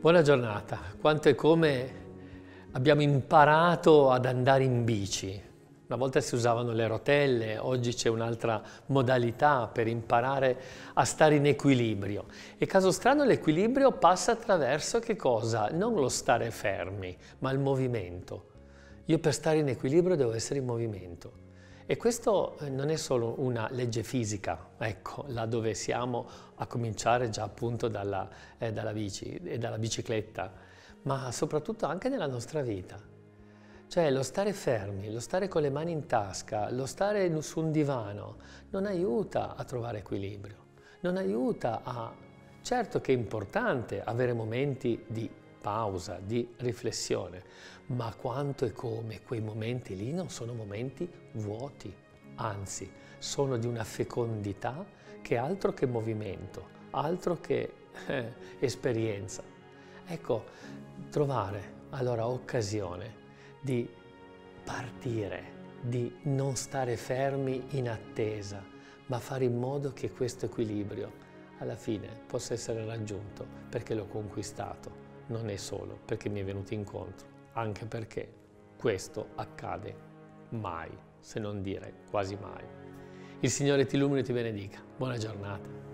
Buona giornata. Quanto e come abbiamo imparato ad andare in bici. Una volta si usavano le rotelle, oggi c'è un'altra modalità per imparare a stare in equilibrio. E caso strano l'equilibrio passa attraverso che cosa? Non lo stare fermi, ma il movimento. Io per stare in equilibrio devo essere in movimento. E questo eh, non è solo una legge fisica, ecco, là dove siamo a cominciare già appunto dalla, eh, dalla bici e dalla bicicletta, ma soprattutto anche nella nostra vita. Cioè lo stare fermi, lo stare con le mani in tasca, lo stare su un divano non aiuta a trovare equilibrio, non aiuta a... Certo che è importante avere momenti di pausa, di riflessione, ma quanto e come quei momenti lì non sono momenti vuoti, anzi sono di una fecondità che altro che movimento, altro che eh, esperienza. Ecco, trovare allora occasione di partire, di non stare fermi in attesa, ma fare in modo che questo equilibrio alla fine possa essere raggiunto perché l'ho conquistato non è solo perché mi è venuto incontro, anche perché questo accade mai, se non dire quasi mai. Il Signore ti illumini e ti benedica. Buona giornata.